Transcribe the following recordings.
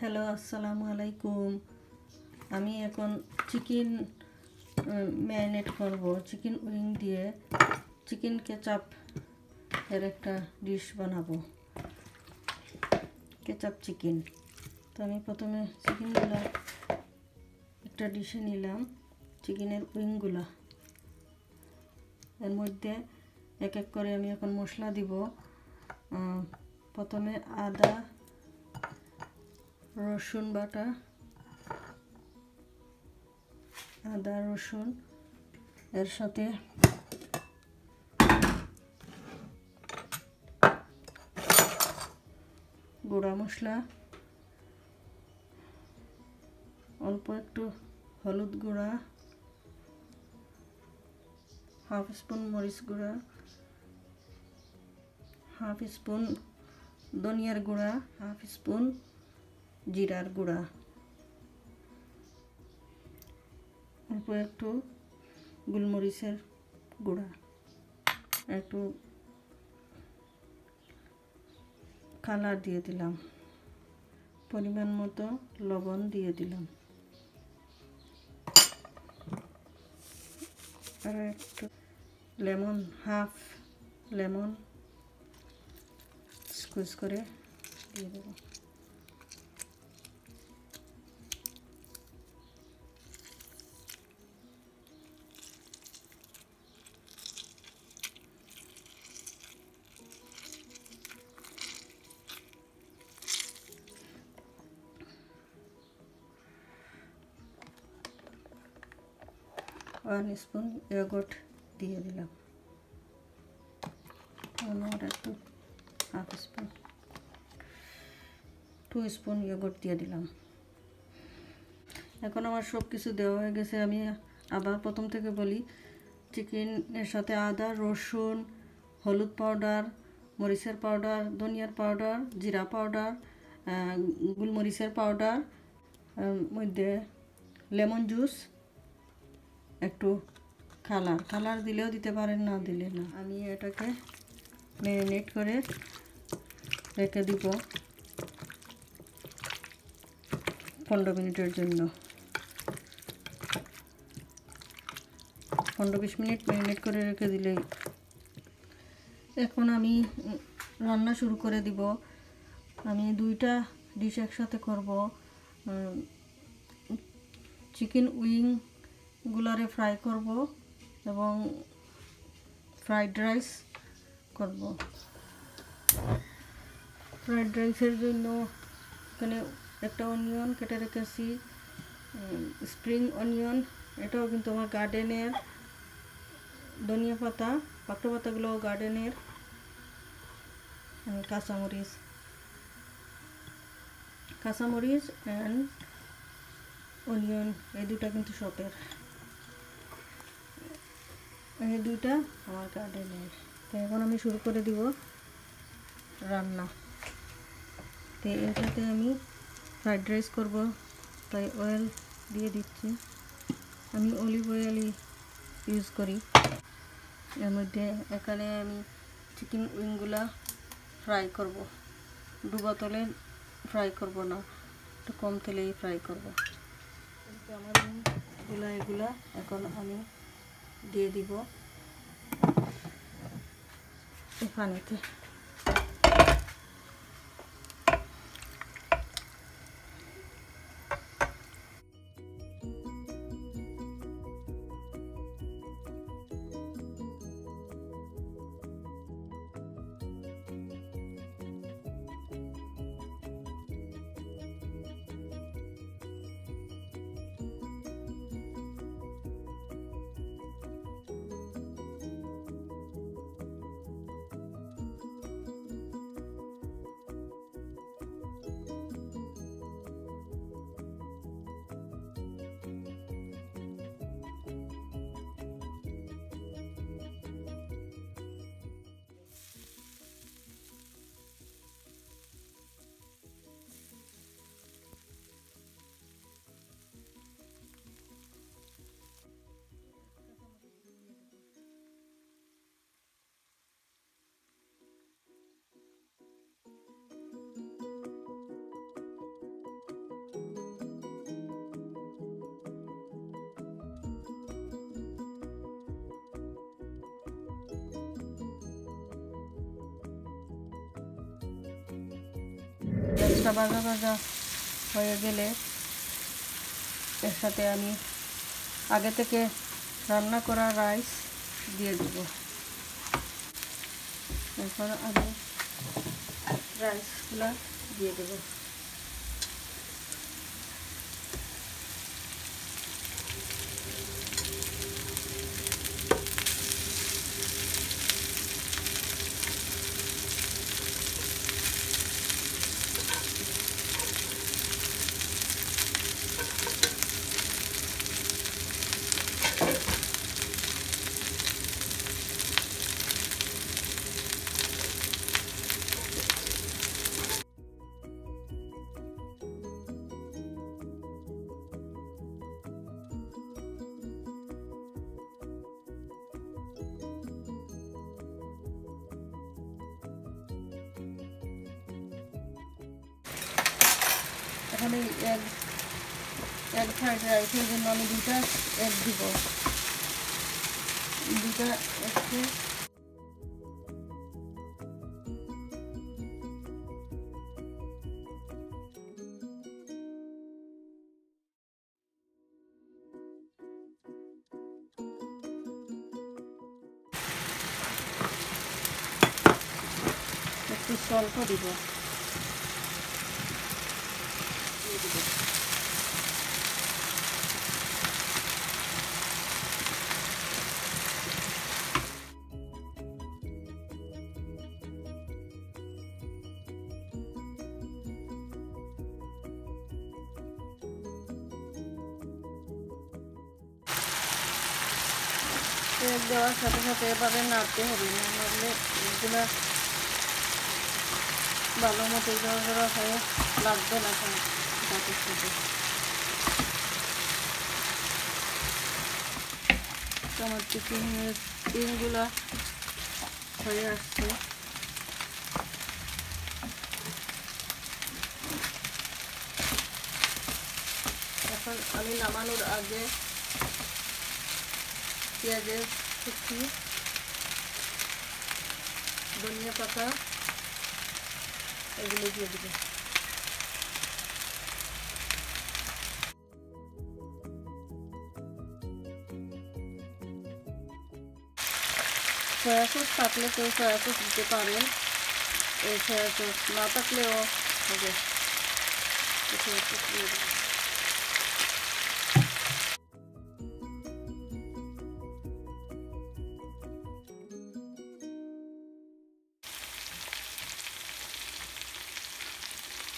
Hello, আসসালামু আলাইকুম। আমি এখন চিকেন ম্যারিনেট করব। চিকেন উইং দিয়ে চিকেন কেচাপ এর একটা ডিশ বানাবো। Ketchup chicken. তো আমি প্রথমে চিকেনগুলো একটা ডিশে নিলাম, চিকেনের উইংগুলো। এর মধ্যে এক এক করে আমি এখন মশলা দিব। প্রথমে আদা রসুন বাটা, আদা, রসুন, এর সাথে গুঁড়া মশলা, অল্প একটু হলুদ গুঁড়া, হাফ স্পুন মরিচ গুঁড়া, হাফ স্পুন ধনিয়ার গুঁড়া, হাফ স্পুন জিরার গুঁড়া। অল্প একটু গোলমরিচের গুঁড়া। একটু কালার দিয়ে দিলাম। পরিমাণ মতো লবণ দিয়ে দিলাম। আর একটু লেমন, হাফ লেমন স্কুইজ করে দিয়ে দেবো। ওয়ান স্পুন ইয়োগট দিয়ে দিলাম। একটু half spoon two spoon yogurt দিয়ে দিলাম। এখন আমার সব কিছু দেওয়া হয়ে গেছে। আমি আবার প্রথম থেকে বলি, চিকেনের সাথে আদা, রসুন, হলুদ পাউডার, মরিচের পাউডার, ধনিয়ার পাউডার, জিরা পাউডার গোলমরিচের পাউডার মধ্যে লেমন জুস একটু কালার কালার দিলেও দিতে পারেন, না দিলে না। আমি এটাকে ম্যারিনেট করে রেখে দিব পনেরো মিনিটের জন্য। পনেরো বিশ মিনিট ম্যারিনেট করে রেখে দিলেই এখন আমি রান্না শুরু করে দিব। আমি দুইটা ডিশ একসাথে করব। চিকেন উইং গুলারে ফ্রাই করব এবং ফ্রাইড রাইস করব। ফ্রাইড রাইসের জন্য এখানে একটা অনিয়ন কেটে রেখেছি স্প্রিং অনিয়ন এটাও কিন্তু আমার গার্ডেনের ধনিয়া পাতা পাকড়া পাতাগুলো গার্ডেনের কাঁচামরিচ। কাঁচামরিচ অ্যান্ড অনিয়ন এই দুটা কিন্তু শপের এই দুইটা আমার গার্ডেনের তো এখন আমি শুরু করে দিব রান্না। তো এটাতে আমি ফ্রাইড রাইস করব। তাই অয়েল দিয়ে দিচ্ছি। আমি অলিভ অয়েলই ইউজ করি। এর মধ্যে এখানে আমি চিকেন উইংগুলা ফ্রাই করব। ডুবা তলে ফ্রাই করব না, একটু কম তেলেই ফ্রাই করব। আমার এগুলা এগুলা এখন আমি দিয়ে দিব পানিতে মাছটা ভাজা ভাজা হয়ে গেলে এর সাথে আমি আগে থেকে রান্না করা রাইস দিয়ে দেব। এরপর আমি রাইসগুলো দিয়ে দেবো। এখানে এক এক ফ্রাইড রাইসের জন্য আমি দুটা এগ দিব দুটা একটু একটু স্বল্প দিব তেল দেওয়ার সাথে সাথে এভাবে নাড়তে হবে, না নাড়লে এগুলো ভালো মতো জোড়া হয়ে লাগবে না ভাতের সাথে আমার চিকেনের ডিমগুলো হয়ে আসছে। এখন আমি নামানোর আগে পেঁয়াজের কুচি ধনিয়া পাতা, এগুলো দিয়ে দেবো। সয়া সস থাকলে কেউ সয়া সস দিতে পারেন এই সয়া সস না থাকলেও হবে।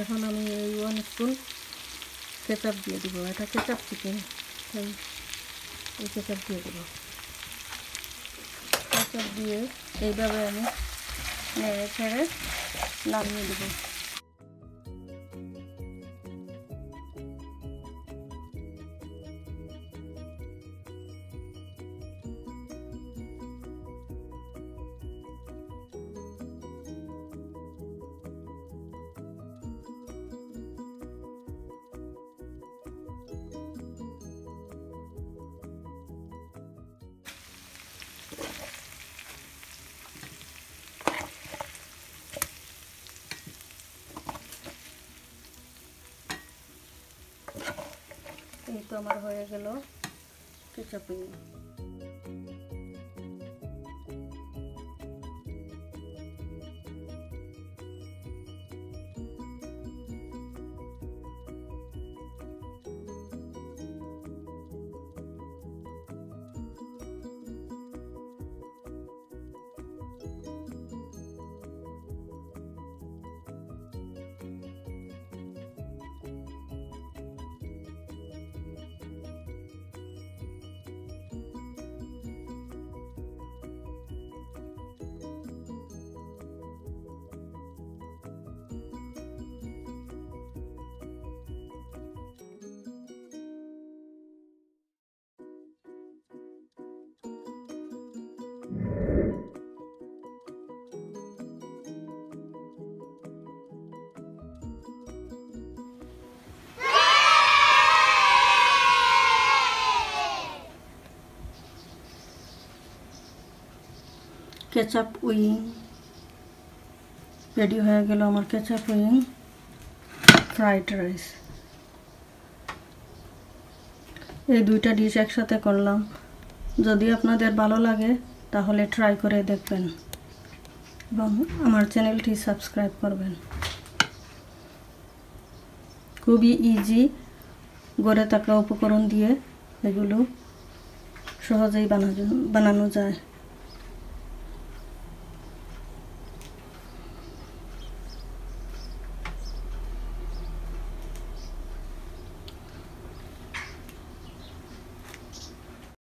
এখন আমি এই ওয়ান স্পুন কেচাপ দিয়ে দিব। এটা কেচাপ চিকেন এই কেচাপ দিয়ে দেবো। দিয়ে এইভাবে আমি নেড়ে ছেড়ে নামিয়ে দেবো। তো আমার হয়ে গেল কেচাপিং কেচাপ উইং রেডি হয়ে গেল আমার কেচাপ উইং ফ্রাইড রাইস এই দুইটা ডিশ একসাথে করলাম। যদি আপনাদের ভালো লাগে, তাহলে ট্রাই করে দেখবেন। এবং আমার চ্যানেলটি সাবস্ক্রাইব করবেন। খুবই ইজি গড়ে থাকা উপকরণ দিয়ে এগুলো সহজেই বানানো যায়।